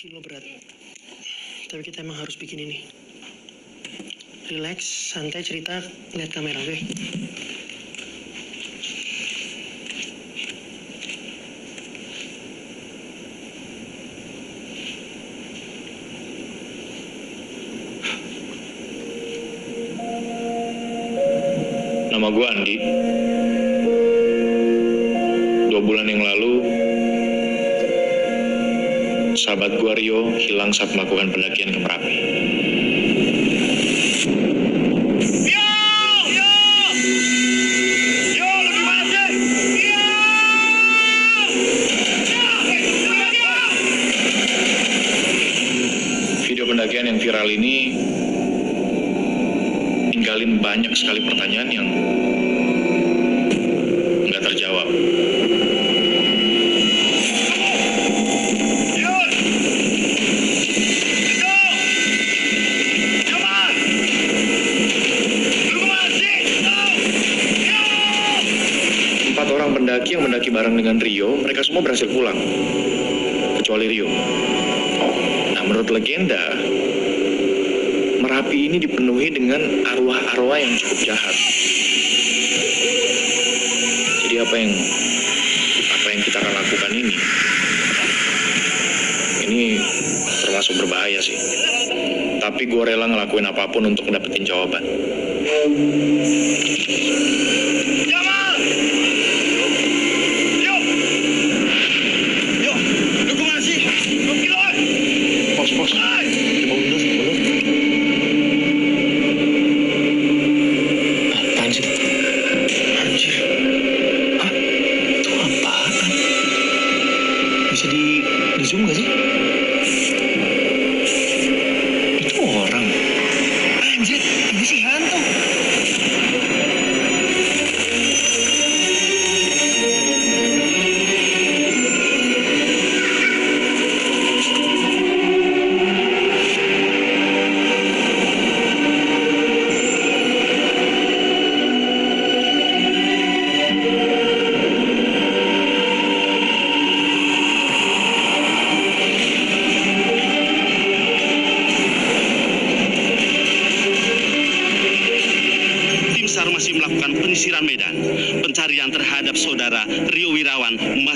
bikin lo berat. Tapi kita emang harus bikin ini. Relax, santai cerita, lihat kamera, oke? Nama gue Andi. Sahabat gue Rio hilang saat melakukan pendakian ke Merapi. Apa pun untuk dapetin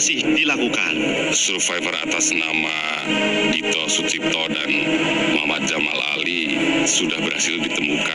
masih dilakukan. survivor atas nama Dito Sucipto dan Muhammad Jamal Ali sudah berhasil ditemukan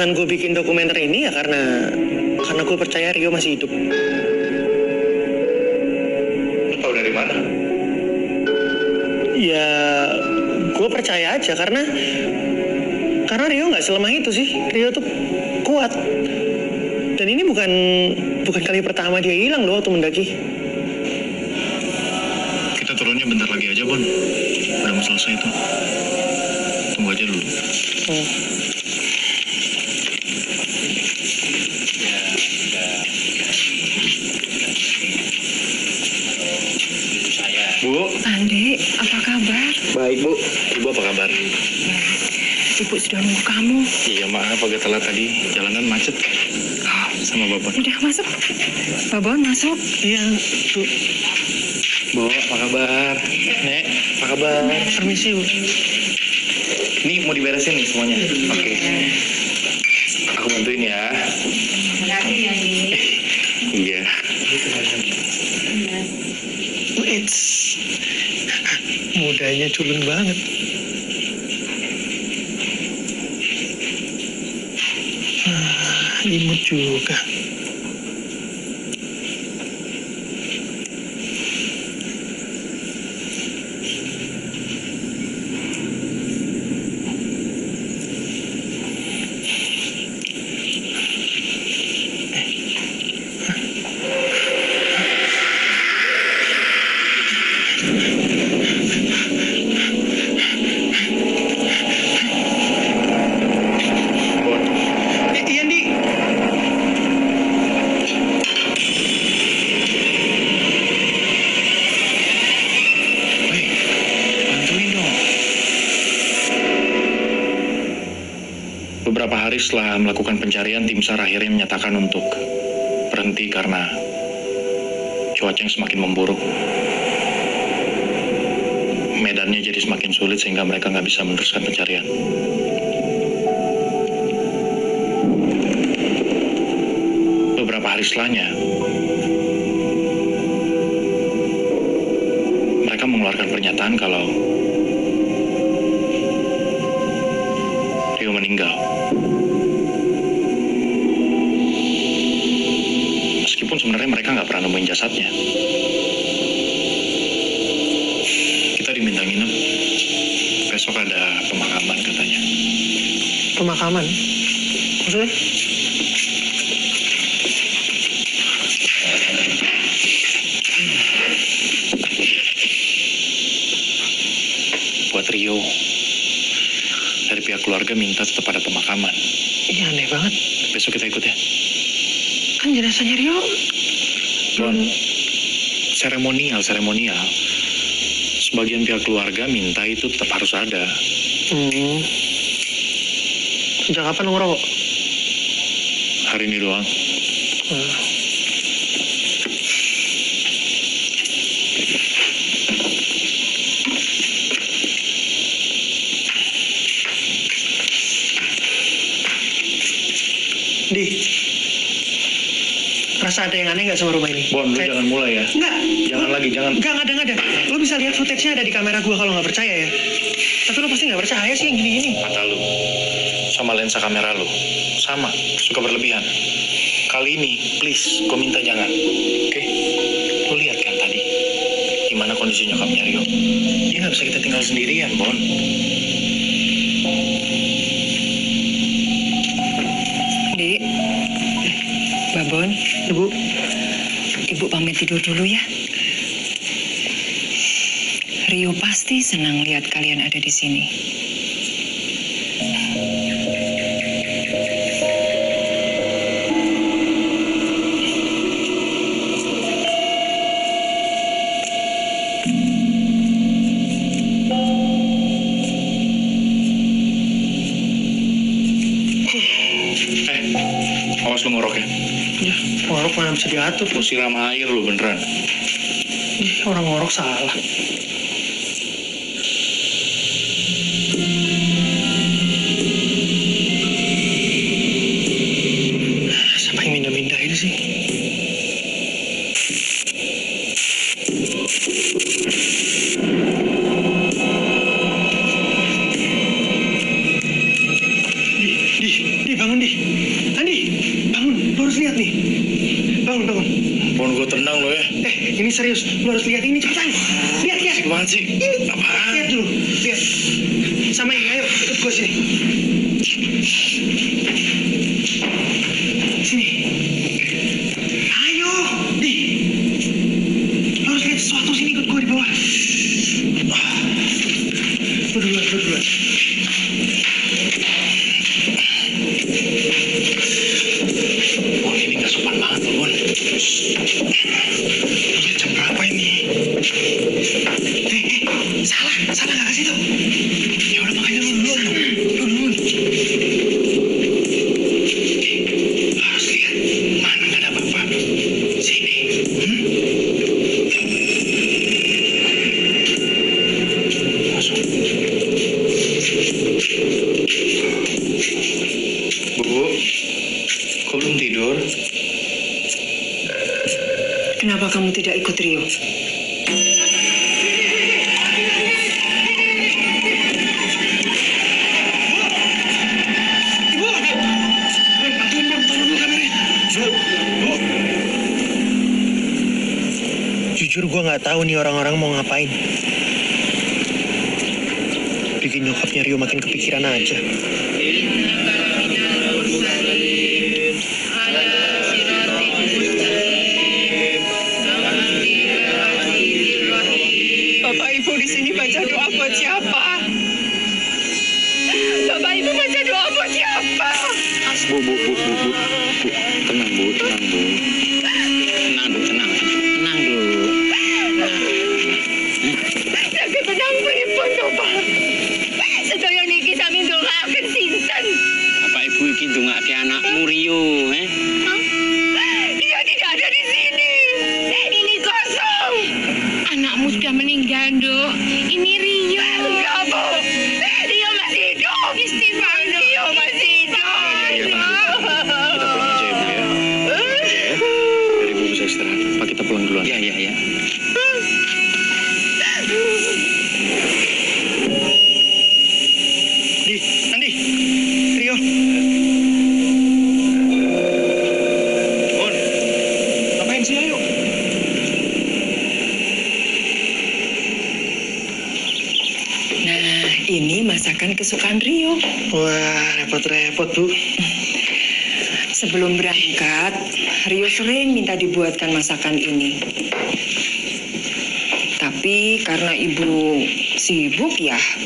alasan gue bikin dokumenter ini ya karena karena gue percaya Rio masih hidup. Lu tahu dari mana? Ya, gue percaya aja karena karena Rio nggak selemah itu sih. Rio tuh kuat. Dan ini bukan bukan kali pertama dia hilang loh waktu mendaki. Kita turunnya bentar lagi aja, Bon. Udah mau selesai tuh. Sudah nunggu kamu. Iya maaf agak telat tadi. Jalanan macet. Sama Bapak. Udah masuk. Babon masuk. Iya, tuh. Bu, apa kabar? Nek, apa kabar? Permisi, Bu. Ini mau diberesin nih semuanya. Oke. Aku bantuin ya. Iya. Wits. Mudanya culun banget. Selimut juga. Sehingga mereka nggak bisa meneruskan pencarian. Pemakaman. Maksudnya? Buat Rio. Dari pihak keluarga minta tetap ada pemakaman. Ini aneh banget. Besok kita ikut ya. Kan jenazahnya Rio Bon, seremonial, seremonial. Sebagian pihak keluarga minta itu tetap harus ada. Hmm. Sejak kapan lo ngerokok? Hari ini doang. Hmm. Di, rasa ada yang aneh nggak sama rumah ini? Bon, lu Kayak- jangan mulai ya. Enggak, Jangan lagi, jangan. enggak, enggak ada, enggak ada. Lo bisa lihat footage-nya ada di kamera gua kalau nggak percaya ya. Tapi lo pasti nggak percaya sih yang gini-gini. Mata lu sama lensa kamera lu sama, suka berlebihan. Kali ini, please, gue minta jangan. Oke? Lu lihat kan tadi gimana kondisi nyokapnya Rio. Dia nggak bisa kita tinggal sendirian, Bon. Dek, Babon, Ibu, Ibu pamit tidur dulu ya. Rio pasti senang lihat kalian ada di sini. Diatur? Lu siram air lu beneran. Ih, orang ngorok salah. Bu, kok belum tidur? Kenapa kamu tidak ikut Rio? Jujur gue gak tahu nih orang-orang mau ngapain. Bikin nyokapnya Rio makin kepikiran aja.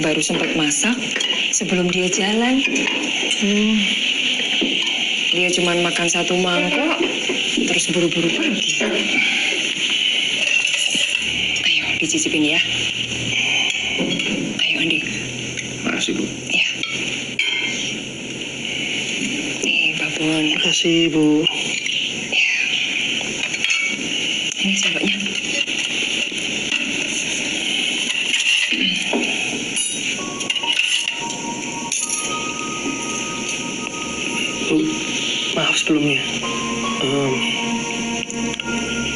baru sempat masak sebelum dia jalan. Hmm, dia cuma makan satu mangkok, terus buru-buru pergi. Ayo, dicicipin ya. Ayo, Andi. Makasih, Bu. Ya. Nih, Pak Bon. Makasih, Bu. sebelumnya um,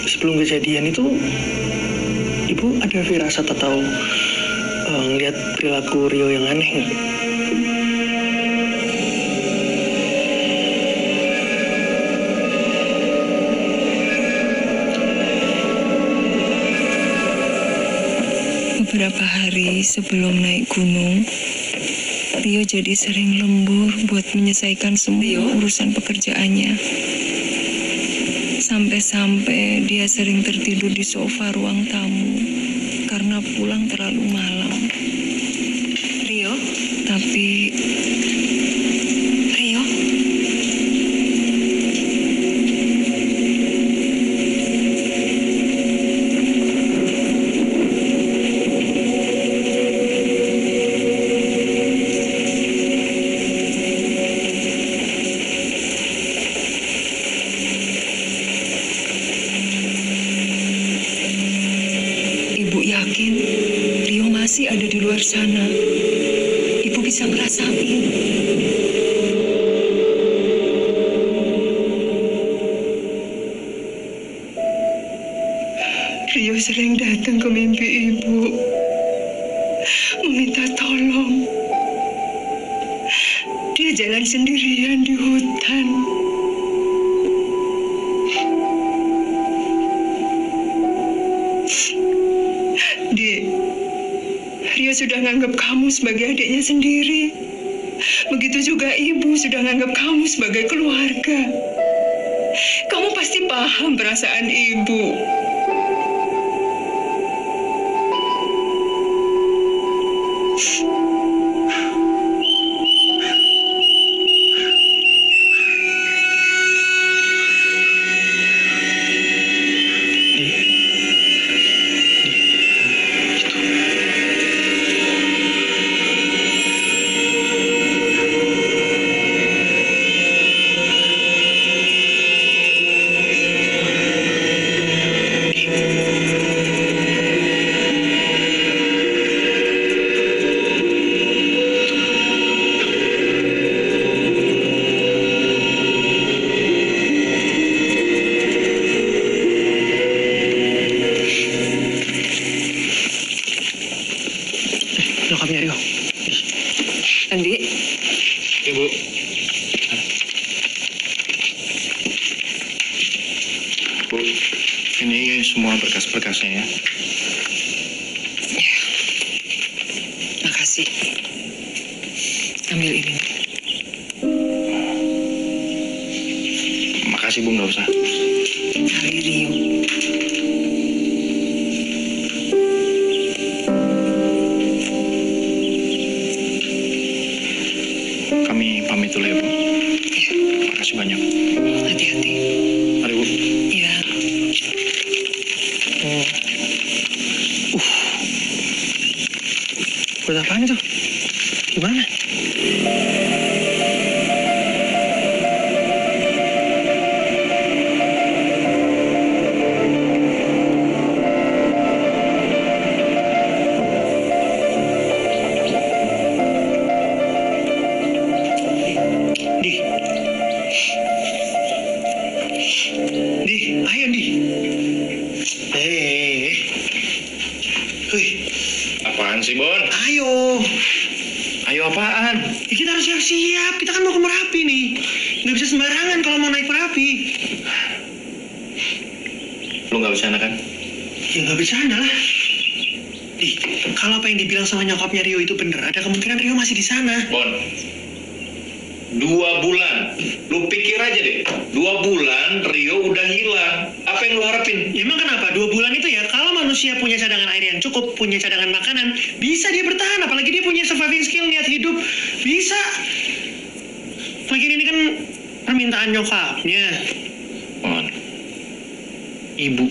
sebelum kejadian itu ibu ada firasat atau eh, melihat um, perilaku Rio yang aneh nggak? Beberapa hari sebelum naik gunung, Rio jadi sering lembur buat menyelesaikan semua urusan pekerjaannya. Sampai-sampai dia sering tertidur di sofa ruang tamu karena pulang terlalu malam. Rio, tapi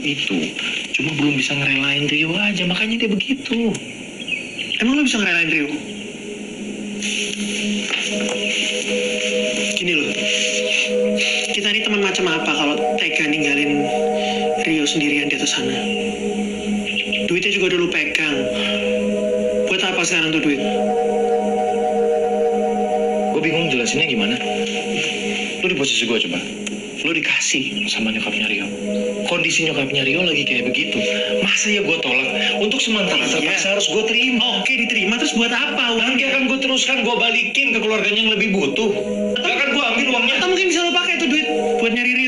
itu cuma belum bisa ngerelain Rio aja, makanya dia begitu. Emang lo bisa ngerelain Rio? Gini loh, kita ini teman macam apa kalau tega ninggalin Rio sendirian di atas sana? Duitnya juga dulu pegang. Buat apa sekarang tuh duit? Gue bingung jelasinnya gimana. Lu di posisi gue coba. Lu dikasih sama nyokapnya Rio. Kondisi nyokapnya Rio lagi kayak begitu. Masa ya gue tolak? Untuk sementara terpaksa harus gue terima. Oke diterima, terus buat apa? Nanti akan gue teruskan, gue balikin ke keluarganya yang lebih butuh. Gak akan gue ambil uangnya. Atau mungkin bisa lo pakai tuh duit buat nyari Rio.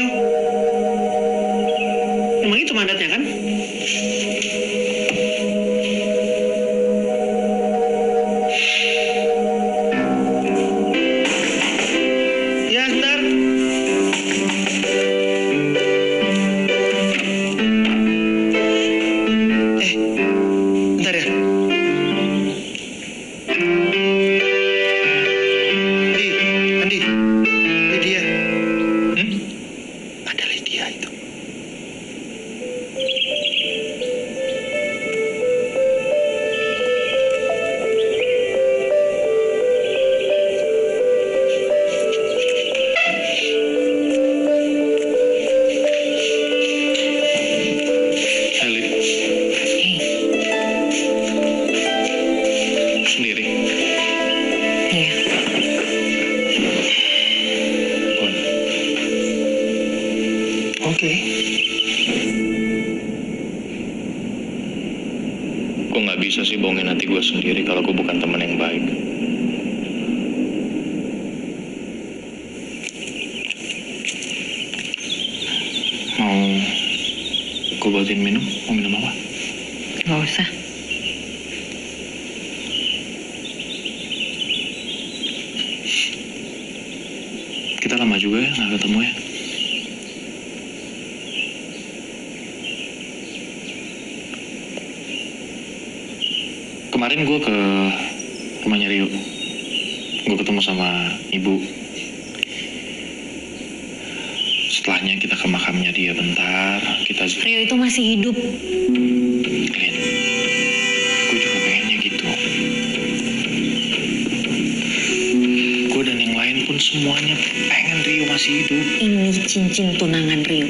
Tunangan Rio.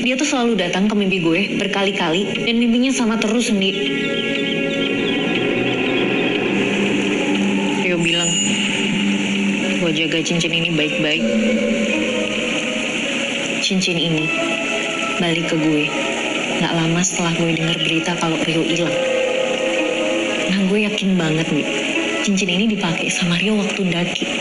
Dia tuh selalu datang ke mimpi gue berkali-kali dan mimpinya sama terus Andi. Rio bilang, gue jaga cincin ini baik-baik. Cincin ini balik ke gue. Gak lama setelah gue dengar berita kalau Rio hilang. Nah gue yakin banget nih, cincin ini dipakai sama Rio waktu daki.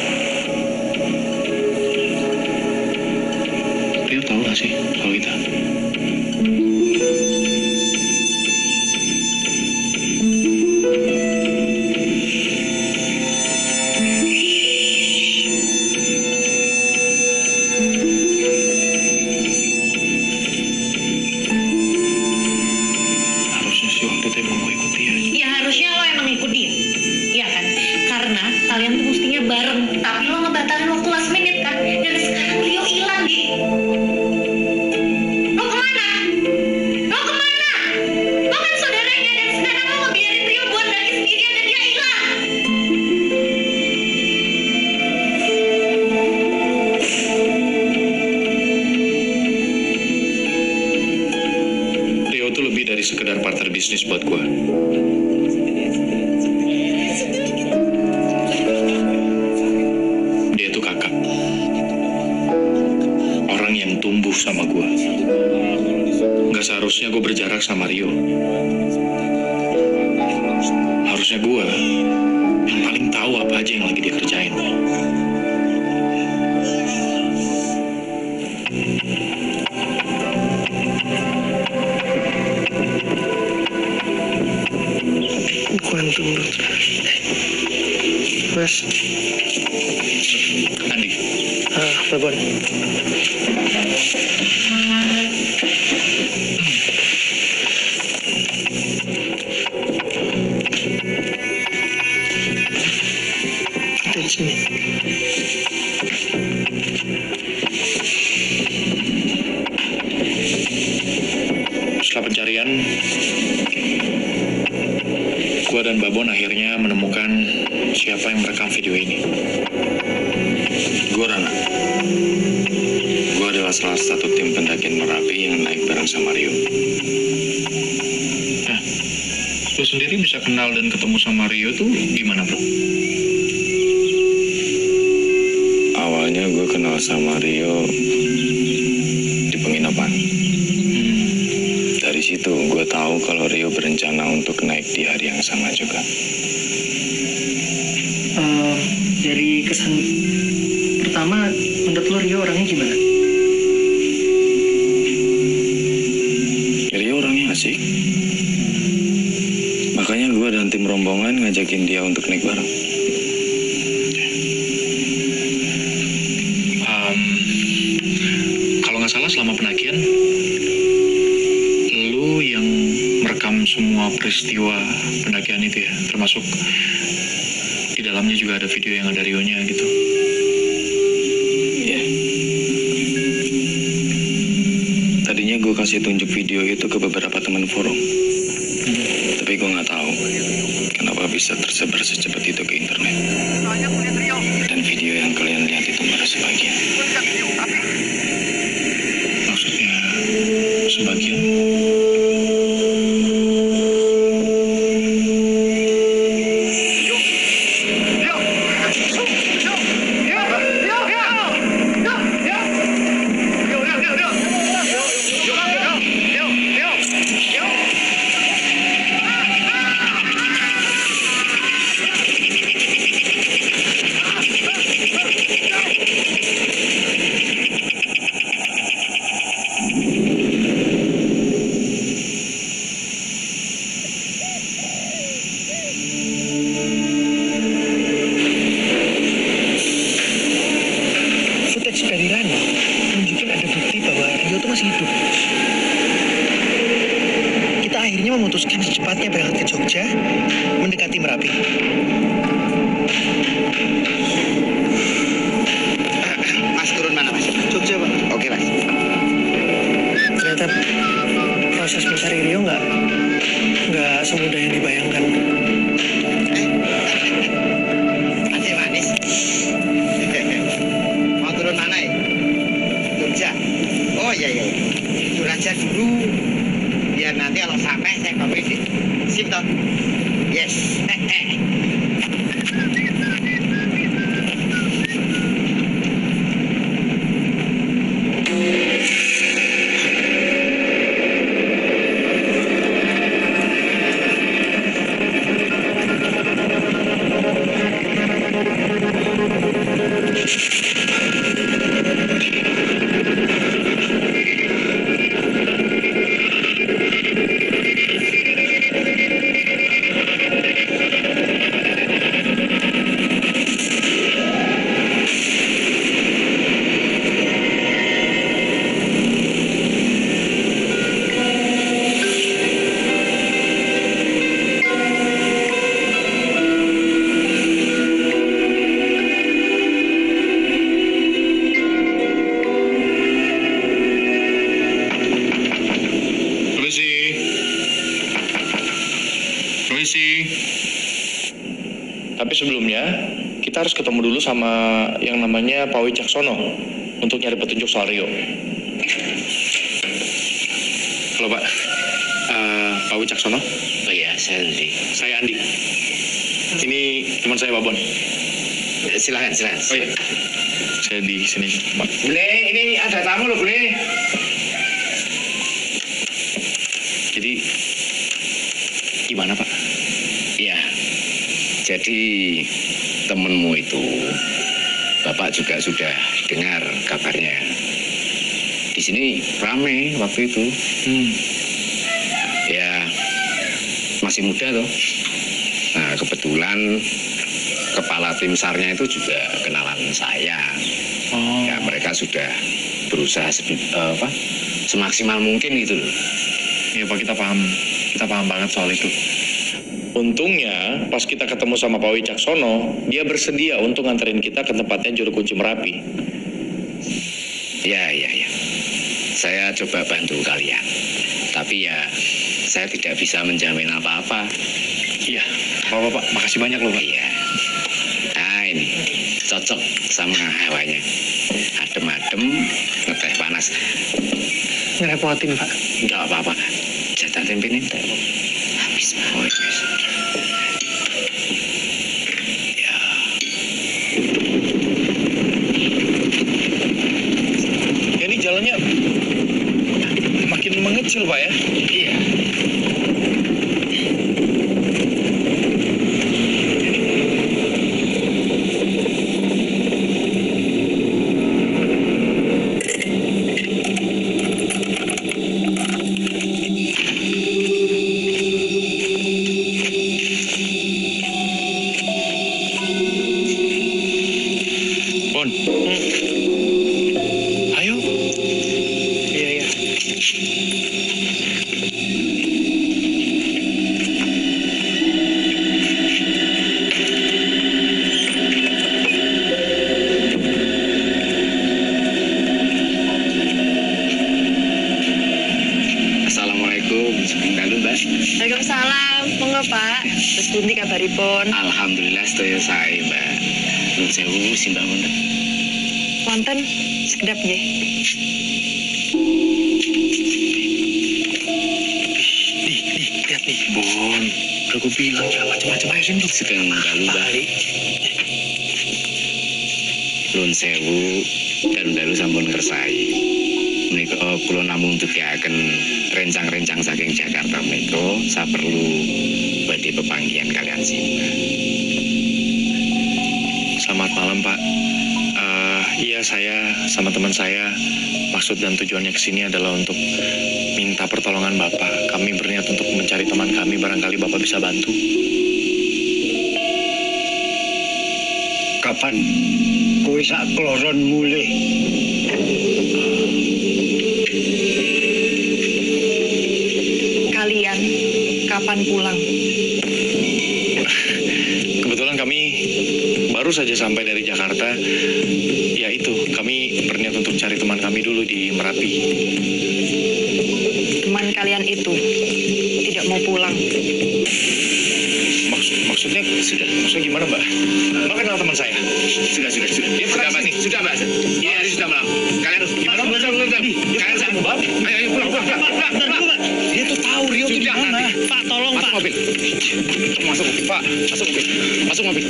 salah satu tim pendakian Merapi yang naik bareng sama Rio. Nah, lo sendiri bisa kenal dan ketemu sama Rio tuh gimana bro? Awalnya gue kenal sama Rio di penginapan. Hmm. Dari situ gue tahu kalau Rio berencana untuk naik di hari yang sama Sono, untuk nyari petunjuk soal Rio. Halo Pak, uh, Pak Wicaksono? Oh iya, saya Andi. Saya Andi. Ini teman saya Babon. Silahkan, silahkan. Oh iya. Saya di sini, Bule, Boleh, ini ada tamu loh, boleh. Jadi, gimana Pak? Iya, jadi temenmu itu Bapak juga sudah dengar kabarnya. Di sini rame waktu itu. Hmm. Ya, masih muda tuh. Nah, kebetulan kepala tim SAR-nya itu juga kenalan saya. Oh. Ya, mereka sudah berusaha eh, apa, semaksimal mungkin gitu loh. Iya Pak, kita paham. Kita paham banget soal itu. Untungnya, pas kita ketemu sama Pak Wicaksono, dia bersedia untuk nganterin kita ke tempatnya juru kunci Merapi. Ya, ya, ya. Saya coba bantu kalian. Tapi ya, saya tidak bisa menjamin apa-apa. Iya, Bapak, Pak, makasih banyak loh Pak. Iya. Nah, ini cocok sama hawanya. Adem-adem, ngeteh panas. Ngerepotin, Pak. Enggak apa-apa. Jatah tempe ini teh. Habis, Pak. Oh, yes. Ya. Ya ini jalannya makin mengecil Pak sini. Sedang dalu, Mbak. Nun sewu dan dalu sampun kersai. Menika kula namung tukiaken rencang-rencang saking Jakarta menika saya perlu badhe pepanggihan kalian simbah. Selamat malam Pak. Eh, iya saya sama teman saya maksud dan tujuannya ke sini adalah untuk minta pertolongan Bapak. Kami berniat untuk mencari teman kami barangkali Bapak bisa bantu. Kapan kowe sak kloron mulih? Kalian kapan pulang? Kebetulan kami baru saja sampai dari Jakarta. Ya itu, kami berniat untuk cari teman kami dulu di Merapi. Teman kalian itu tidak mau pulang. Maksud, maksudnya sudah, maksudnya gimana Mbak? Mbak kenal teman saya? Sudah, sudah, sudah. Dia sudah, Mbak. Sudah, Mbak. Ini hari sudah malam. Kalian gimana? Betul, betul, betul. Kalian saya mau Ayo, ayo, pulang, pulang, pulang, pulang, pulang. Dia tuh tahu Rio tuh di mana. Pak, tolong, Masuk Pak. mobil. Masuk mobil, Pak. Masuk mobil. Masuk mobil.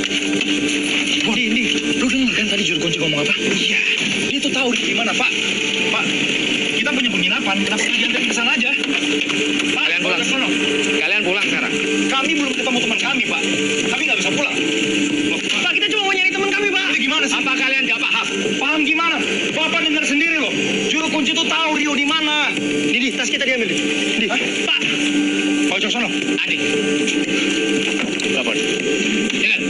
Di, di, lu denger kan tadi kunci ngomong apa? Iya, dia tuh tahu di mana Pak. Pak, kita punya penginapan, kenapa nggak diantar ke sana aja? Pak, Kalian pulang. sono. Kalian pulang sekarang. Kami belum ketemu teman kami, Pak. Kami nggak bisa pulang. Pak, kita cuma mau nyari teman kami, Pak. Jadi gimana sih? Apa kalian nggak paham? Paham gimana? Bapak dengar sendiri loh. Juru kunci itu tahu Rio di mana. Didi, tas kita diambil. Didi. Hah? Pak, Pak sono. Adik, Lapor. dengar.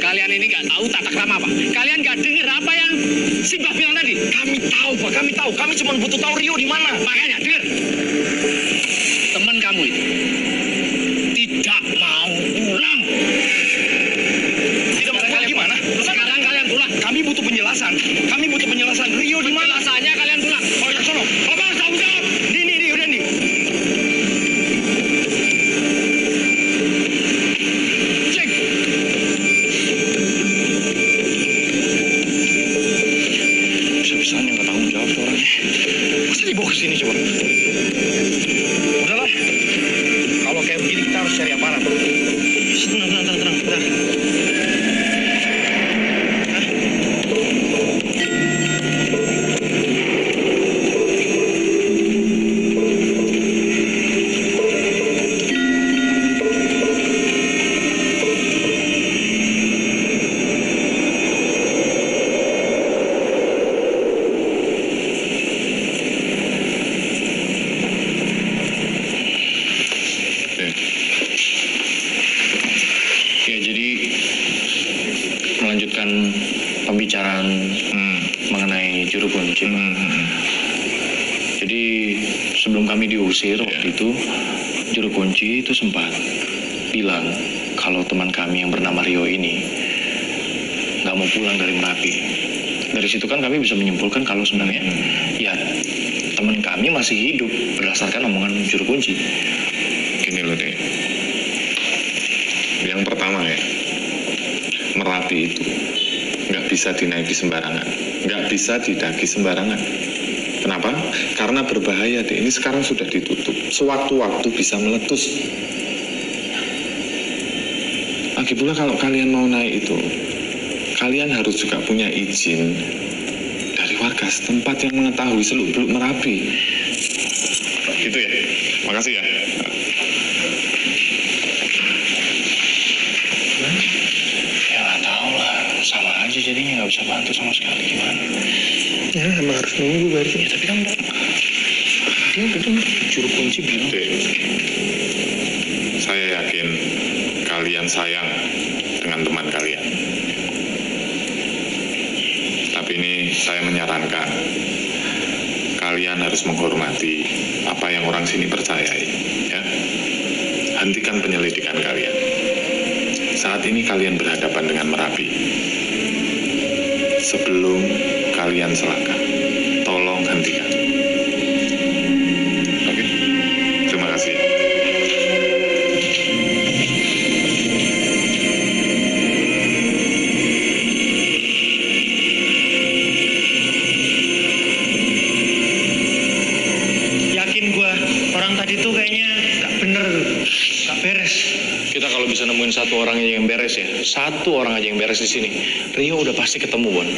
Kalian ini nggak tahu tata krama apa? Kalian nggak dengar apa yang Simbah bilang tadi? Kami tahu, Pak. Kami tahu. Kami cuma butuh tahu Rio di mana. Teman kami masih hidup berdasarkan omongan juru kunci. Gini loh dek. Yang pertama ya, Merapi itu nggak bisa dinaiki sembarangan, nggak bisa didaki sembarangan. Kenapa? Karena berbahaya deh. Ini sekarang sudah ditutup. Sewaktu-waktu bisa meletus. Lagi pula kalau kalian mau naik itu, kalian harus juga punya izin warga setempat yang mengetahui seluk-beluk Merapi. Gitu ya. Makasih ya. Ya nggak tahu lah, sama aja jadinya nggak bisa bantu sama sekali gimana. Ya emang harus nunggu berarti. Ya tapi kan dia itu juru kunci bilang saya yakin kalian sayang dengan teman kalian. Tapi ini saya menyarankan kalian harus menghormati apa yang orang sini percayai. Ya, hentikan penyelidikan kalian. Saat ini kalian berhadapan dengan Merapi. Sebelum kalian celaka, sini, Rio udah pasti ketemu Bon.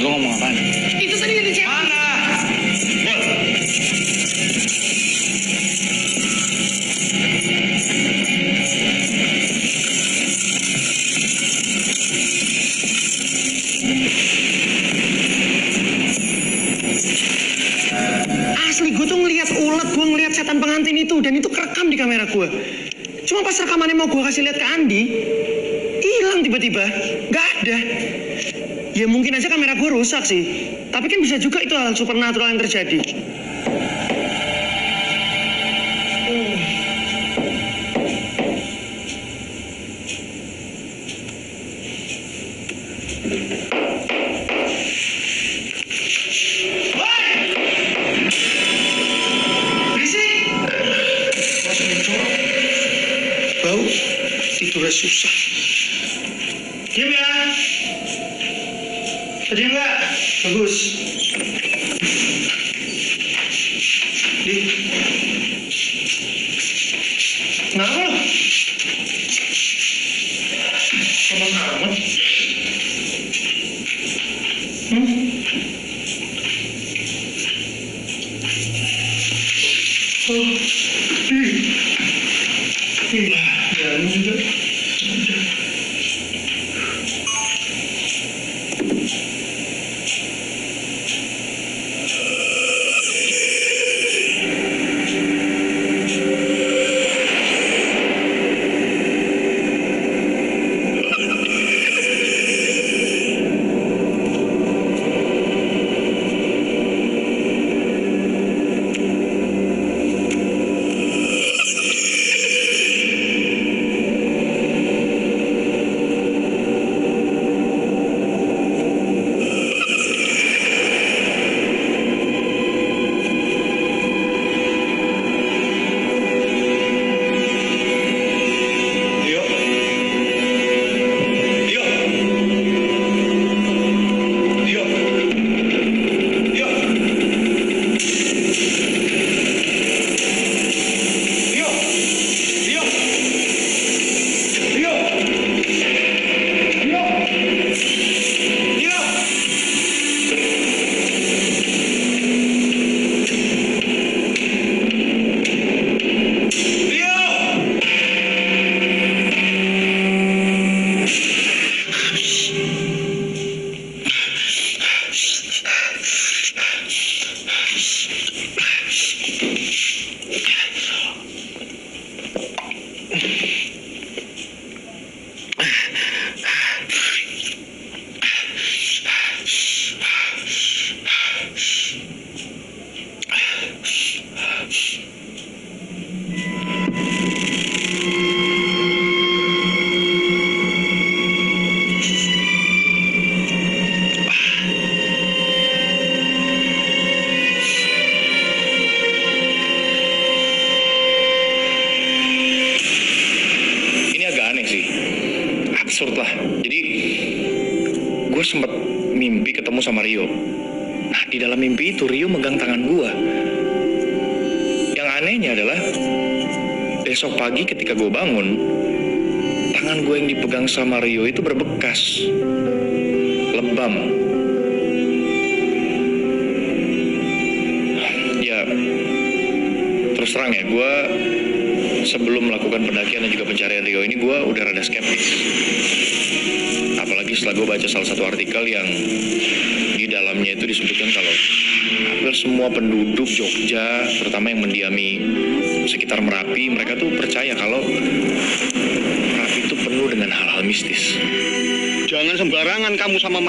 Lu ngomong apaan? Itu tadi ada cewek. Mana? Bon. Asli gue tuh ngelihat ulet, gue ngelihat setan pengantin itu dan itu kerekam di kamera gue. Cuma pas rekamannya mau gue kasih lihat ke Andi, hilang tiba-tiba, nggak ada. Ya mungkin aja rusak sih. Tapi kan bisa juga itu hal supernatural yang terjadi.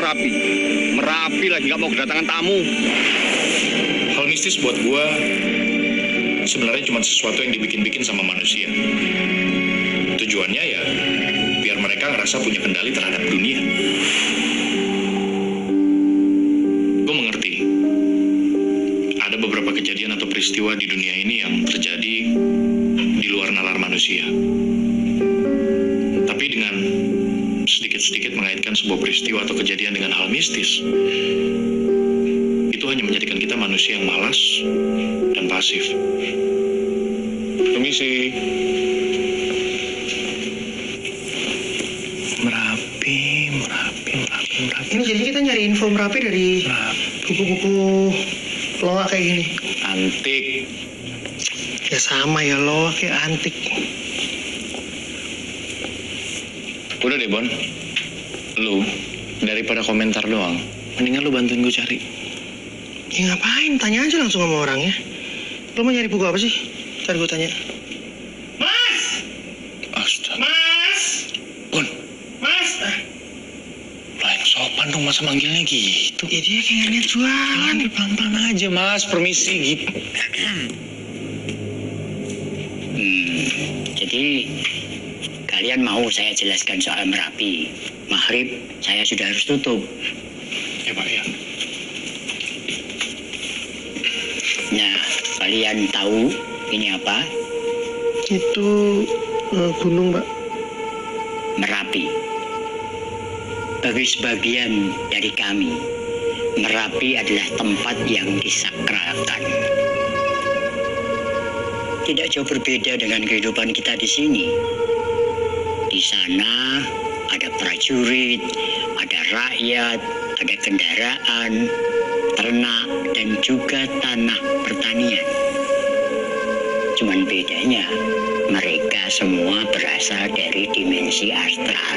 Merapi. Merapi lagi nggak mau kedatangan tamu. Hal mistis buat gue sebenarnya cuma sesuatu yang dibikin-bikin sama manusia. Permisi. Merapi, Merapi, Merapi, Merapi. Ini jadi kita nyari info Merapi dari buku-buku loa kayak gini. Antik. Ya sama ya loa kayak antik. Udah deh, Bon. Lu, daripada komentar doang, mendingan lu bantuin gue cari. Ya ngapain? Tanya aja langsung sama orangnya. Lo mau nyari buku apa sih? Ntar gue tanya. Mas! Astaga. Mas! Bon, Mas! Ah, lah yang sopan dong masa manggilnya gitu. ya dia kayak niat jualan. Panggil pelan-pelan aja, Mas. Permisi gitu. Hmm, jadi kalian mau saya jelaskan soal Merapi. Maghrib saya sudah harus tutup. Kalian tahu ini apa? Itu eh, gunung, Mbak. Merapi. Bagi sebagian dari kami, Merapi adalah tempat yang disakralkan. Tidak jauh berbeda dengan kehidupan kita di sini. Di sana ada prajurit, ada rakyat, ada kendaraan, ternak, dan juga tanah pertanian. Cuman bedanya, mereka semua berasal dari dimensi astral.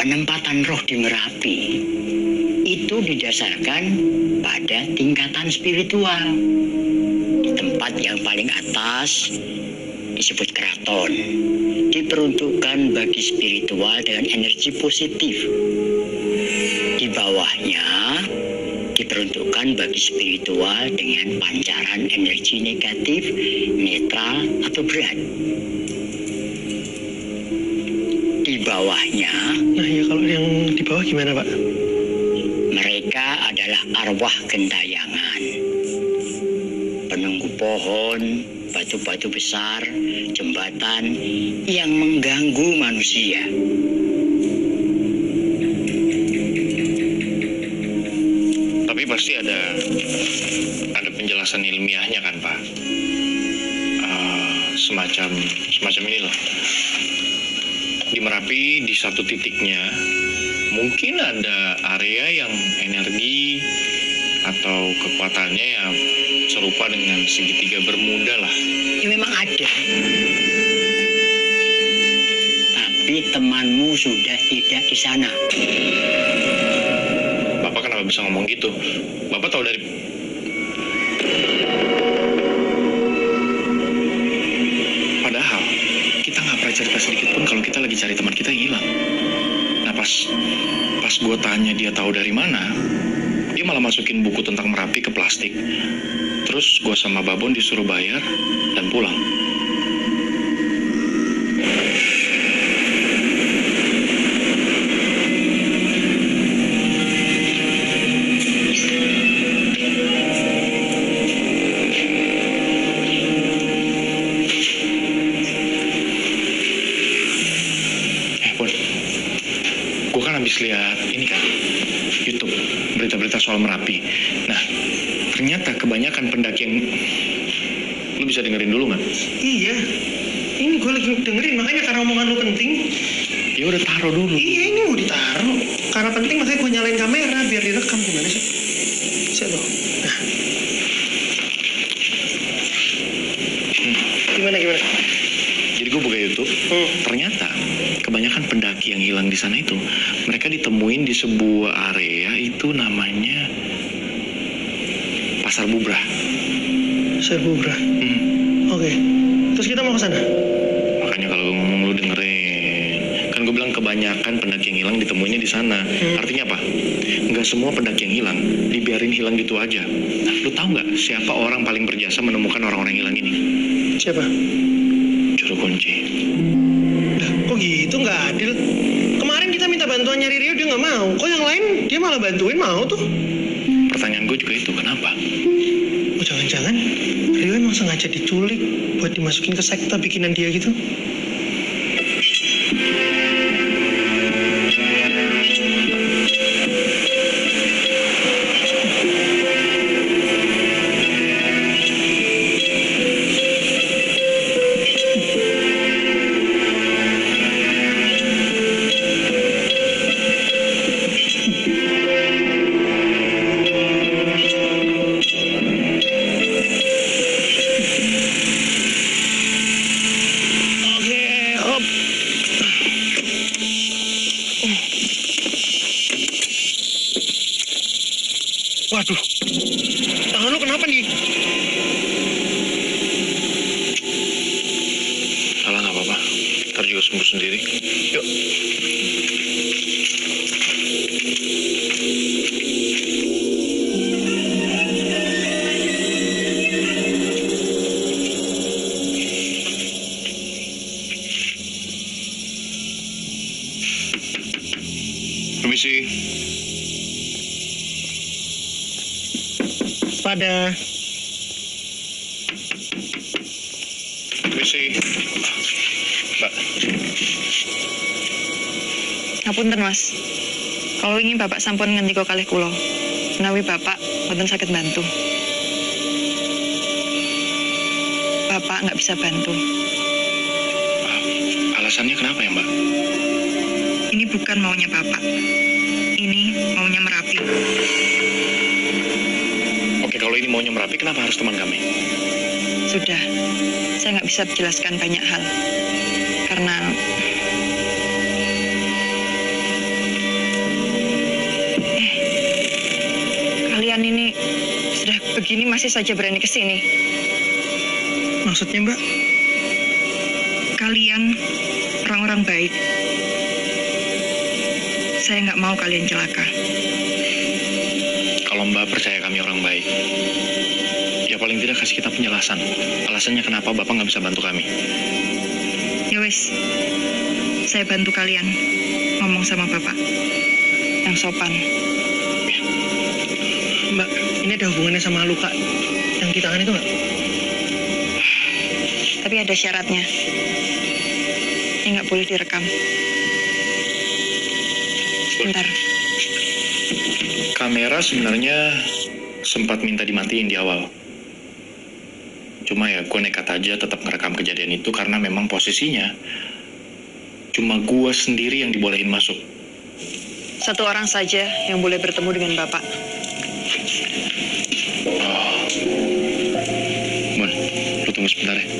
Penempatan roh di Merapi itu didasarkan pada tingkatan spiritual. Di tempat yang paling atas disebut keraton, diperuntukkan bagi spiritual dengan energi positif. Diperuntukkan bagi spiritual dengan pancaran energi negatif, netral, atau berat. Di bawahnya Nah ya kalau yang di bawah gimana, Pak? mereka adalah arwah gentayangan. Penunggu pohon, batu-batu besar, jembatan yang mengganggu manusia. Tapi pasti ada ada penjelasan ilmiahnya kan, Pak? Eh, semacam semacam ini loh. Di Merapi di satu titiknya mungkin ada area yang energi atau kekuatannya yang serupa dengan segitiga bermuda lah. Ya memang ada. Tapi temanmu sudah tidak di sana. Bisa ngomong gitu. Bapak tahu dari Padahal kita nggak pernah cerita sedikit pun kalau kita lagi cari teman kita yang hilang. Nah pas pas gue tanya dia tahu dari mana, dia malah masukin buku tentang merapi ke plastik. Terus gue sama Babon disuruh bayar dan pulang. Berita-berita soal Merapi. Nah, ternyata kebanyakan pendaki yang lu bisa dengerin dulu nggak? Iya. Ini gue lagi dengerin makanya karena omongan lu penting. Ya udah taruh dulu. Iya ini mau ditaruh. Karena penting makanya gue nyalain kamera biar direkam gimana sih? Saya tuh. Nah. Hmm. Gimana gimana? Jadi gue buka YouTube, ternyata kebanyakan pendaki yang hilang di sana itu mereka ditemuin di sebuah area itu namanya Pasar Bubrah. Pasar Bubrah. Oke. Terus kita mau ke sana? Makanya kalau gue ngomong lu dengerin. Kan gue bilang kebanyakan pendaki yang hilang ditemuinnya di sana. Artinya apa? Nggak semua pendaki yang hilang dibiarin hilang gitu aja. Nah, lu tahu nggak siapa orang paling berjasa menemukan orang-orang yang hilang ini? Siapa? Juru kunci. Lah, kok gitu nggak adil? Kemarin kita minta bantuan nyari Rio dia nggak mau. Kok yang lain dia malah bantuin mau tuh? Sengaja diculik buat dimasukin ke sekte bikinan dia gitu? Sampun ngendiko kalih kulo, menawi bapak boten sakit bantu. Bapak nggak bisa bantu. alasannya kenapa ya mbak? Ini bukan maunya bapak. Ini maunya Merapi. Oke, kalau ini maunya Merapi, kenapa harus teman kami? Sudah, saya nggak bisa menjelaskan banyak hal. Masih saja berani ke sini. maksudnya mbak? Kalian orang-orang baik. Saya nggak mau kalian celaka. Kalau mbak percaya kami orang baik, ya paling tidak kasih kita penjelasan. Alasannya kenapa bapak nggak bisa bantu kami. Ya wes, saya bantu kalian ngomong sama bapak yang sopan. Ini ada hubungannya sama luka yang di tangan itu nggak? Tapi ada syaratnya. Ini nggak boleh direkam. Sebentar. Kamera sebenarnya sempat minta dimatiin di awal. Cuma ya gue nekat aja tetap ngerekam kejadian itu karena memang posisinya cuma gue sendiri yang dibolehin masuk. Satu orang saja yang boleh bertemu dengan bapak. Bentar ya.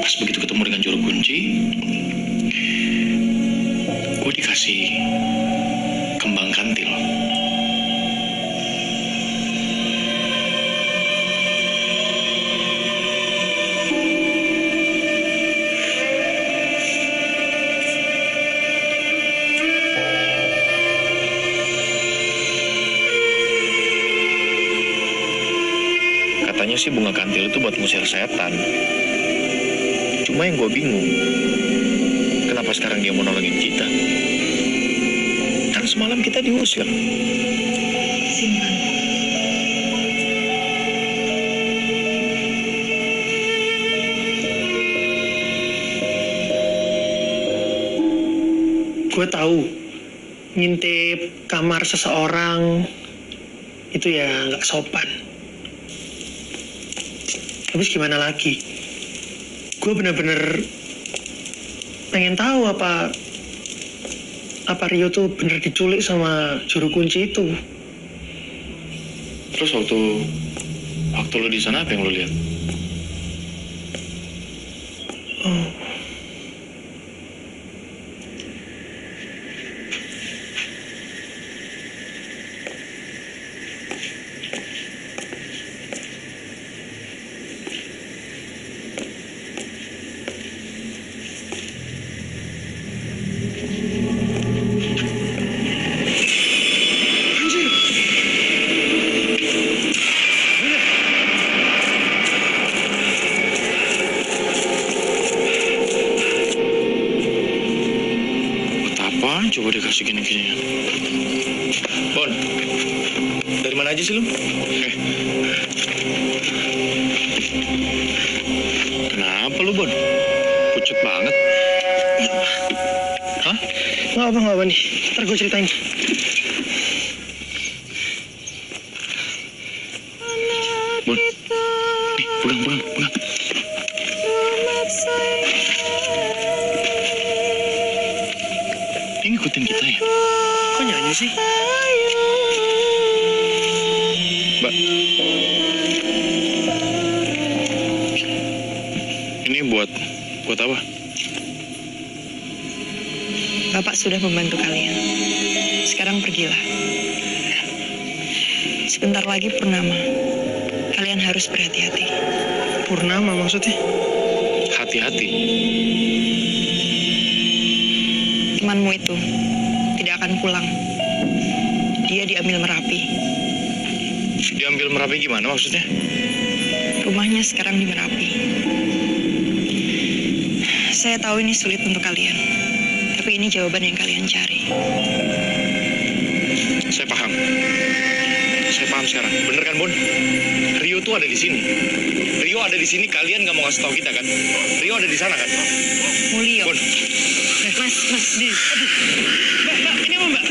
Pas begitu ketemu dengan juru kunci, gue dikasih ngintip kamar seseorang itu ya nggak sopan. Habis gimana lagi? Gue bener-bener pengen tahu apa apa Rio tuh bener diculik sama juru kunci itu. Terus waktu waktu lo di sana apa yang lo lihat? Coba dikasih gini-ginian? Bon, dari mana aja sih lu? Eh. Kenapa lu, Bon? Pucet banget. Hah? Nggak apa nggak apa nih. Ntar gue ceritain. Sudah membantu kalian. Sekarang pergilah. Sebentar lagi purnama. Kalian harus berhati-hati. Purnama maksudnya? Hati-hati. Temanmu itu tidak akan pulang. Dia diambil Merapi. Diambil Merapi gimana maksudnya? Rumahnya sekarang di Merapi. Saya tahu ini sulit untuk kalian. Ini jawaban yang kalian cari. Saya paham. Saya paham sekarang. Bener kan, Bon? Rio tuh ada di sini. Rio ada di sini, kalian nggak mau ngasih tahu kita kan? Rio ada di sana kan? Mulio. Bon. Mas, mas, di. Aduh. Mbak, mbak, ini apa? Mbak.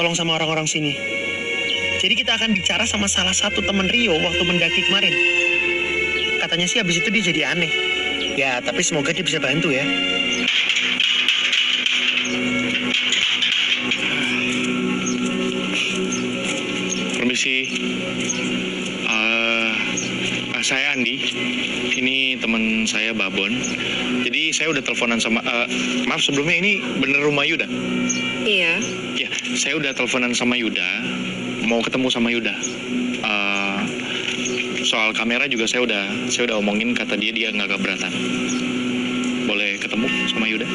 Tolong sama orang-orang sini. Jadi kita akan bicara sama salah satu temen Rio waktu mendaki kemarin. Katanya sih habis itu dia jadi aneh. Ya, tapi semoga dia bisa bantu ya. Permisi. Eh, eh, saya Andi. Ini teman saya Babon. Jadi saya udah teleponan sama eh, maaf sebelumnya ini bener rumah Yuda. Iya. Ya, saya udah teleponan sama Yuda. Mau ketemu sama Yuda. Eh, soal kamera juga saya udah saya udah omongin kata dia dia nggak keberatan. Boleh ketemu sama Yuda?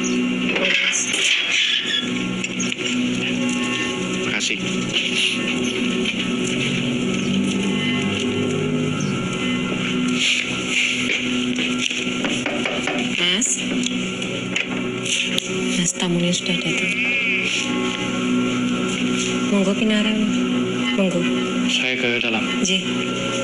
Makasih. Mas, dalam.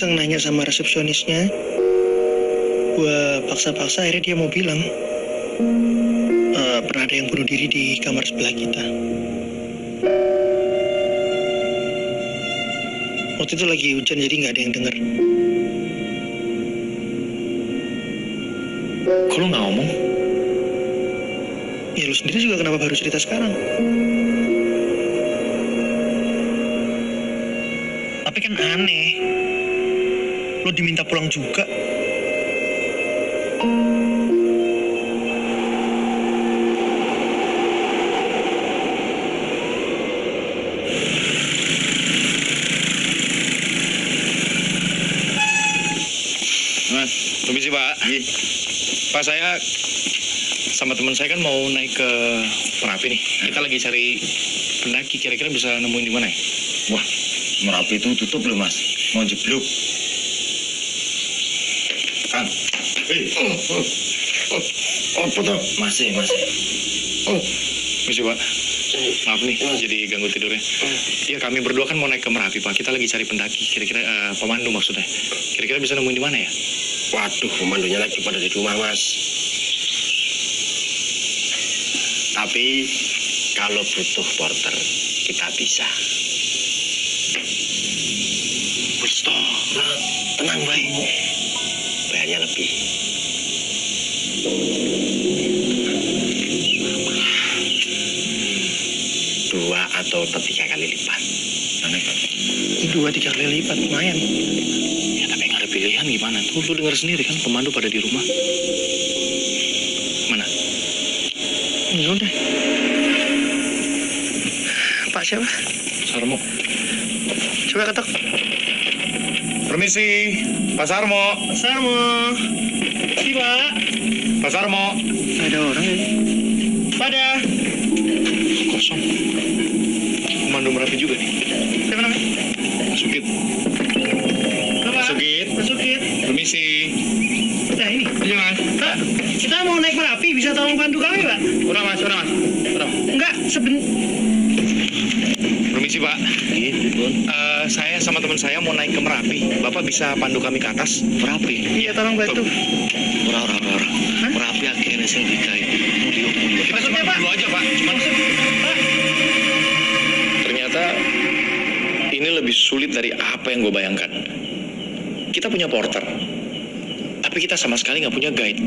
Iseng nanya sama resepsionisnya. Gue paksa-paksa akhirnya dia mau bilang eh, pernah ada yang bunuh diri di kamar sebelah kita. Waktu itu lagi hujan jadi nggak ada yang denger. Kok lu nggak ngomong? Ya lu sendiri juga kenapa baru cerita sekarang? Tapi kan aneh. Lo diminta pulang juga. Mas, permisi Pak. Pak saya sama teman saya kan mau naik ke Merapi nih. Kita lagi cari pendaki. Kira-kira bisa nemuin di mana ya? Wah, Merapi itu tutup loh mas. Mau jeblok. Kang. Eh, oh, oh, oh, apa tuh? Masih, masih. Oh, permisi Pak. Maaf nih, jadi ganggu tidurnya. Iya, kami berdua kan mau naik ke Merapi, Pak. Kita lagi cari pendaki. Kira-kira eh, pemandu maksudnya. Kira-kira bisa nemuin di mana ya? Waduh, pemandunya lagi pada di rumah, Mas. Tapi kalau butuh porter, kita bisa. Wis toh, nah, tenang baik. Bayarnya lebih. Dua atau tiga kali lipat. Dua tiga kali lipat, lumayan. Ya, tapi nggak ada pilihan gimana? Tuh, lu dengar sendiri kan pemandu pada di rumah. Mana? Ya udah. Pak siapa? Sarmo. Coba ketok. Permisi, Pak Sarmo. Pak Sarmo. Si Pak. Pak Sarmo. Ada orang ya? Pada. Kosong. Pemandu Merapi juga nih. Siapa namanya? Sukit. Bapak. Sukit. Pak Sukit. Permisi. Nah ini. Iya mas. Pak, kita mau naik Merapi. Bisa tolong bantu kami Pak? Udah mas, udah mas. Udah. Enggak, seben... Permisi Pak. Eh, saya sama teman saya mau naik ke Merapi. Bapak bisa pandu kami ke atas? Merapi. Iya, tolong bantu. Ora ora ora. Merapi akhirnya sing digawe. Maksudnya, cuma Pak? dulu aja Pak. Cuman ternyata ini lebih sulit dari apa yang gue bayangkan. Kita punya porter, tapi kita sama sekali nggak punya guide.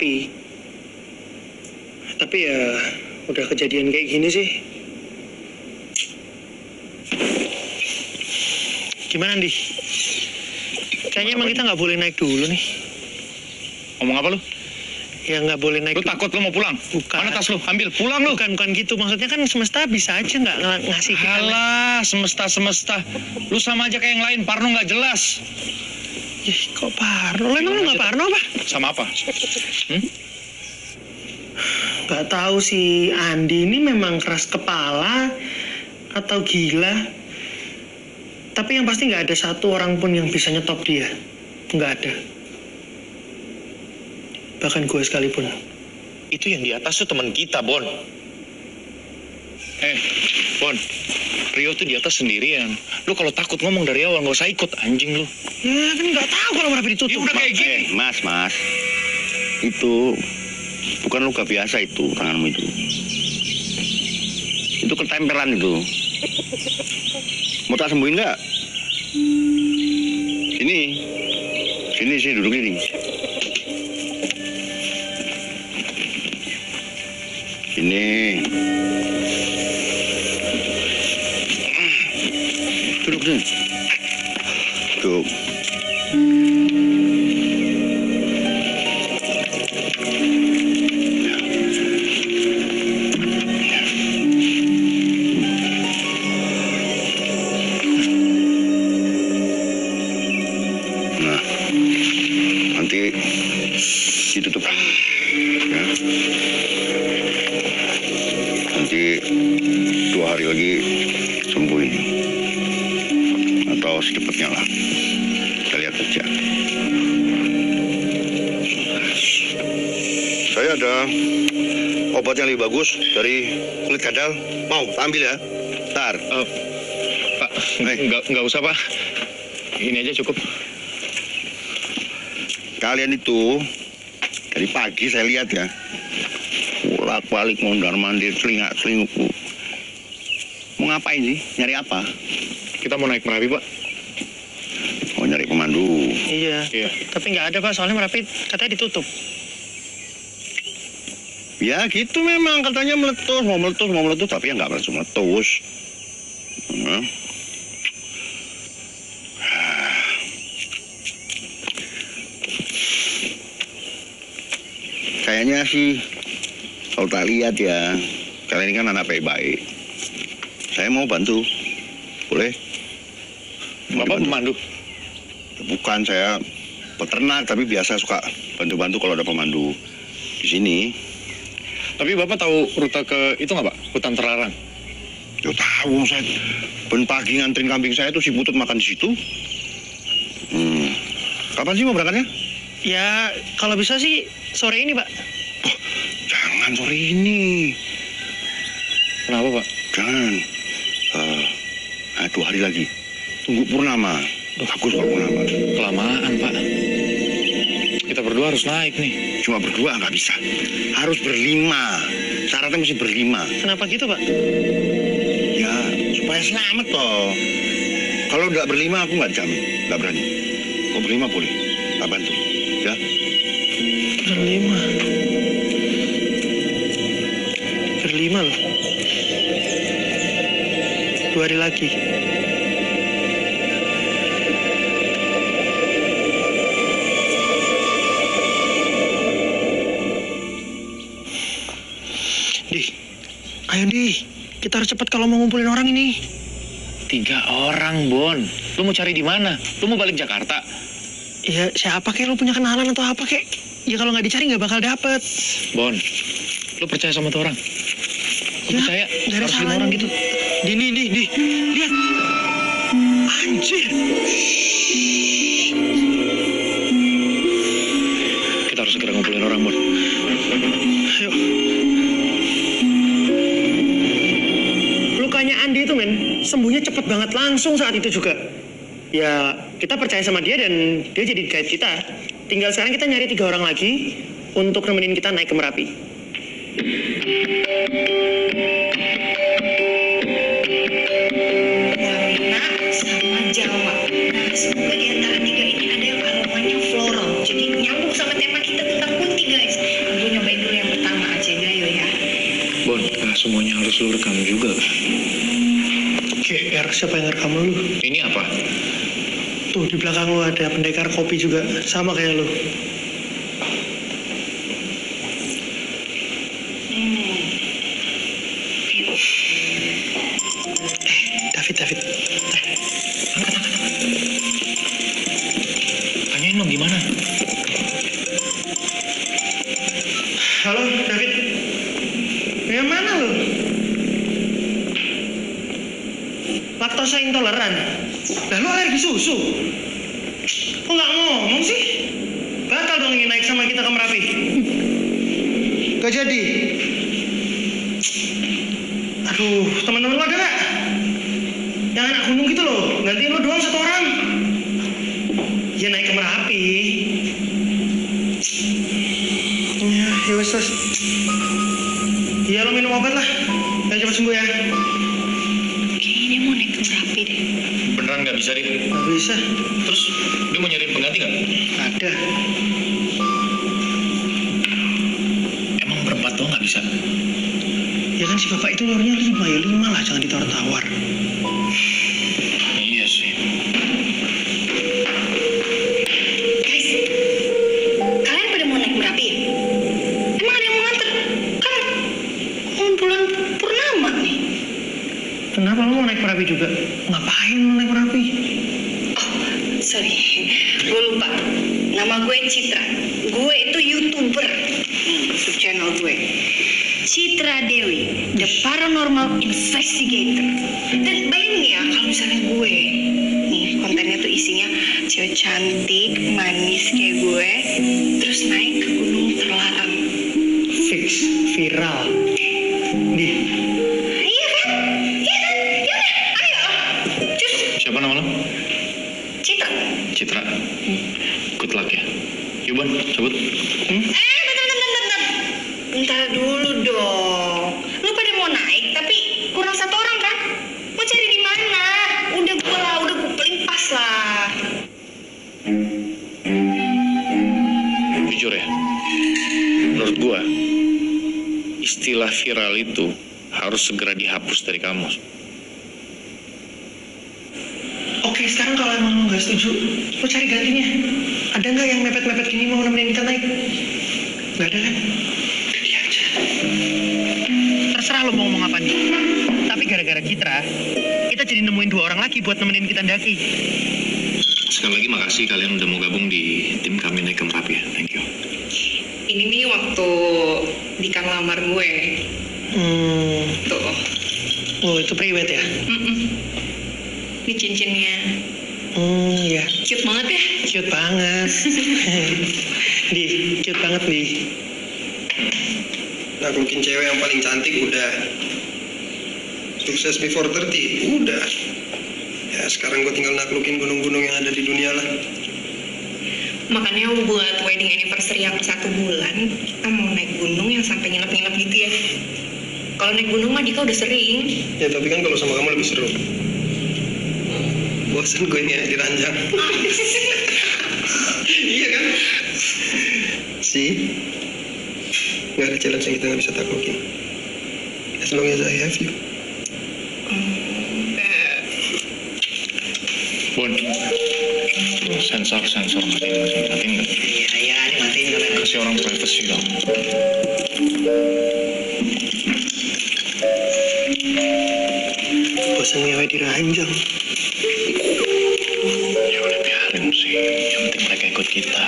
Merapi. Tapi ya udah kejadian kayak gini sih. Gimana, Andi? Kayaknya emang kita nggak boleh naik dulu nih. Ngomong apa lu? Ya nggak boleh naik Lu takut lu mau pulang? Bukan. Mana tas lu? Ambil, pulang lu. Bukan, bukan gitu. Maksudnya kan semesta bisa aja nggak ng- ngasih kita. Alah, semesta-semesta. Lu sama aja kayak yang lain, Parno nggak jelas. Ih, kok Parno? Lo emang lu nggak Parno apa? Sama apa? Hmm? Gak tahu si Andi ini memang keras kepala atau gila. Tapi yang pasti nggak ada satu orang pun yang bisa nyetop dia. Nggak ada. Bahkan gue sekalipun. Itu yang di atas tuh teman kita, Bon. Eh, Bon, Rio tuh di atas sendirian. Lu kalau takut ngomong dari awal nggak usah ikut anjing lu. Ya kan nggak tahu kalau Merapi ditutup. Ya udah kayak gini. Eh, mas, mas. Itu bukan luka biasa itu tanganmu itu. Itu ketempelan itu. Mau tak sembuhin nggak? Sini. Sini sih duduk sini. Sini. Duduk sini. Duduk. Bagus dari kulit kadal. Mau, ambil ya. Ntar. Pak, nggak nggak usah pak. Ini aja cukup. Kalian itu dari pagi saya lihat ya. Bolak balik mondar mandir celingak celingukku. Mau ngapain sih? Nyari apa? Kita mau naik Merapi pak. Mau nyari pemandu. Iya. Iya. Tapi nggak ada pak, soalnya Merapi katanya ditutup. Ya gitu memang katanya meletus, mau meletus, mau meletus, tapi ya nggak langsung meletus. Hmm. Kayaknya sih kalau tak lihat ya, kalian ini kan anak baik-baik. Saya mau bantu, boleh? Bapak pemandu? Bukan saya peternak, tapi biasa suka bantu-bantu kalau ada pemandu di sini. Tapi bapak tahu rute ke itu nggak pak? Hutan terlarang. Ya tahu saya. Ben pagi nganterin kambing saya tuh si Butut makan di situ. Hmm. Kapan sih mau berangkatnya? Ya kalau bisa sih sore ini pak. Jangan sore ini. Kenapa pak? Jangan. Eh, nah, dua hari lagi. Tunggu purnama. Bagus kalau purnama. Kelamaan pak. Berdua harus naik nih. Cuma berdua nggak bisa. Harus berlima. Syaratnya mesti berlima. Kenapa gitu pak? Ya, supaya selamat toh. Kalau nggak berlima aku nggak jamin. Nggak berani. Kalau berlima boleh. Tak bantu. Ya. Berlima. Berlima loh. Dua hari lagi. Kita harus cepat kalau mau ngumpulin orang ini. Tiga orang, Bon. Lu mau cari di mana? Lu mau balik Jakarta? Ya siapa kek lu punya kenalan atau apa kek? Ya kalau nggak dicari nggak bakal dapet. Bon, lu percaya sama tuh orang? Lu percaya? Gak ada Harus orang gitu. Di, di, di, di, lihat. Anjir. Sembuhnya cepet banget langsung saat itu juga. Ya, kita percaya sama dia dan dia jadi guide kita. Tinggal sekarang kita nyari tiga orang lagi untuk nemenin kita naik ke Merapi. sama Jawa. Nah, semoga di antara tiga ini ada yang aromanya floral. Jadi nyambung sama tema kita tentang kunti, guys. Gue nyobain dulu yang pertama aja, Gayo ya. Bon, nah semuanya harus lu rekam juga. GR, siapa yang ngerekam lu? Ini apa? Tuh, di belakang lu ada pendekar kopi juga, sama kayak lu. ya kan si bapak itu luarnya lima ya lima lah jangan ditawar-tawar sukses before 30 udah. Ya sekarang gue tinggal naklukin gunung-gunung yang ada di dunia lah. Makanya buat wedding anniversary yang satu bulan kita mau naik gunung yang sampai nginep-nginep gitu ya. Kalau naik gunung mah Dika udah sering. Ya tapi kan kalau sama kamu lebih seru. Bosan gue ini di ranjang iya kan? Sih Gak ada challenge yang kita nggak bisa taklukin as long as I have you. Bun. Sensor, sensor mati matiin, mati nggak? Iya, iya ini. Kasih orang privacy dong. Bosan ngewe di ranjang. Ya udah biarin sih. Yang penting mereka ikut kita.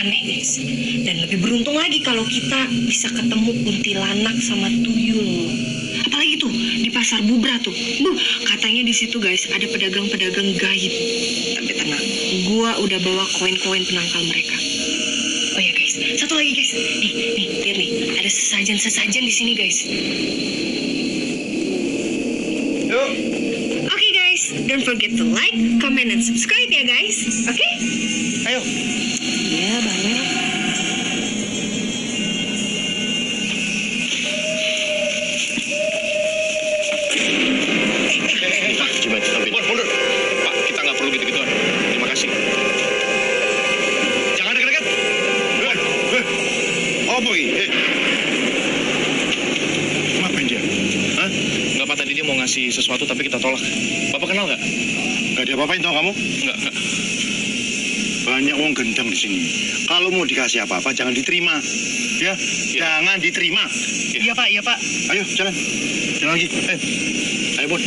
Aneh guys. Dan lebih beruntung lagi kalau kita bisa ketemu kuntilanak sama tuyul. Apalagi tuh di pasar Bubra tuh. Bu, katanya di situ guys ada pedagang-pedagang gaib. Tapi tenang, gua udah bawa koin-koin penangkal mereka. Oh ya guys, satu lagi guys. Nih, nih, lihat nih. Ada sesajen-sesajen di sini guys. Yuk. Oke guys, don't forget to like, comment, and subscribe ya guys. Oke? Ayo. Ya banget. Pak, Jumet, Alvin. Mundur. Pak, kita nggak perlu gitu-gituan. Terima kasih. Jangan deket-deket. Apa ini? Eh. Ngapain dia? Hah? Nggak apa tadi dia mau ngasih sesuatu tapi kita tolak. Bapak kenal nggak? Gak ada apa-apain tau kamu? Nggak, nggak. Banyak uang gendang di sini. Kalau mau dikasih apa-apa jangan diterima. Ya, jangan diterima. Iya pak, iya pak. Ayo, jalan. Jalan lagi. Eh. Ayo, Bun.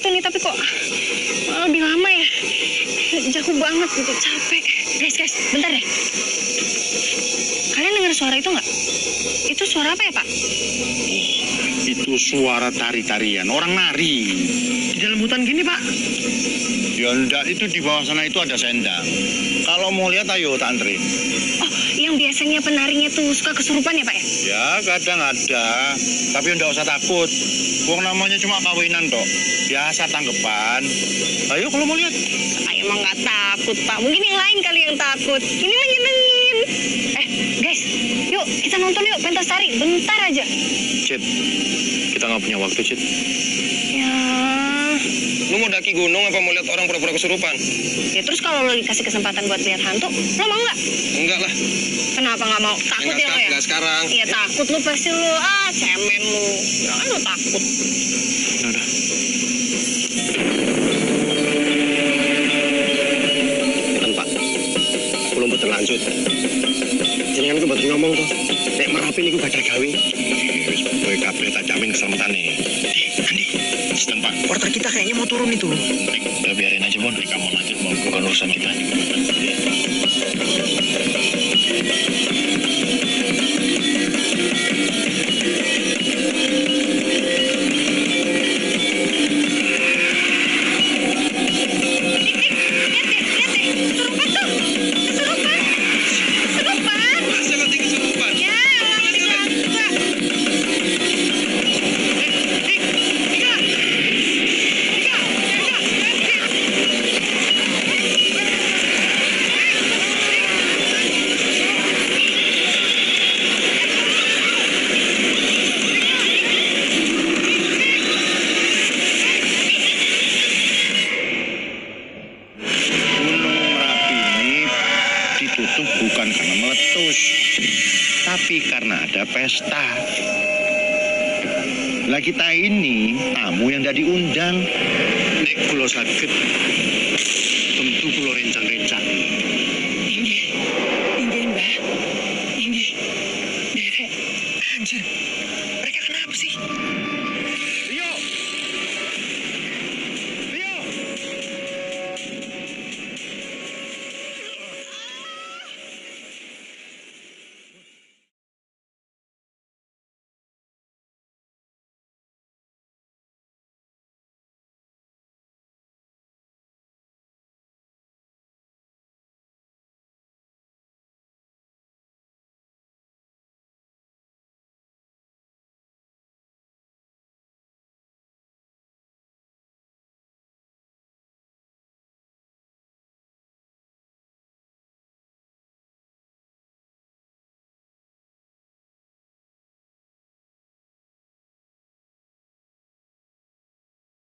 Satu nih, tapi kok lebih lama ya? Jauh banget gitu, capek. Guys, guys, bentar deh. Kalian dengar suara itu nggak? Itu suara apa ya, Pak? Itu suara tari-tarian. Orang nari. Di dalam hutan gini pak. Ya enggak, itu di bawah sana itu ada sendang. Kalau mau lihat ayo tak anterin. Oh, yang biasanya penarinya tuh suka kesurupan ya, Pak ya? Ya kadang ada, tapi enggak usah takut. Wong namanya cuma kawinan toh. Biasa tanggepan. Ayo kalau mau lihat. Saya emang nggak takut, Pak. Mungkin yang lain kali yang takut. Ini mah nyenengin. Eh, guys, yuk kita nonton yuk pentas tari. Bentar aja. Cid, kita nggak punya waktu, Cid. Ya, Lu mau daki gunung apa mau lihat orang pura-pura kesurupan? ya terus kalau lo dikasih kesempatan buat lihat hantu, lo mau nggak? Enggak lah. Kenapa nggak mau? Takut Enggak ya lo ya? enggak sekarang. Iya takut lo pasti lo. Ah, cemen lo. Jangan lo takut. Udah. Kan Pak, belum betul lanjut. Jangan ku betul ngomong tuh. Nek merapi niku gak ada gawe. Kowe kabeh tak jamin keselamatane. Andi, sedang Pak. Porter kita kayaknya mau turun itu. Udah biarin aja, Bon. Kamu lanjut, Bon. Bukan urusan kita.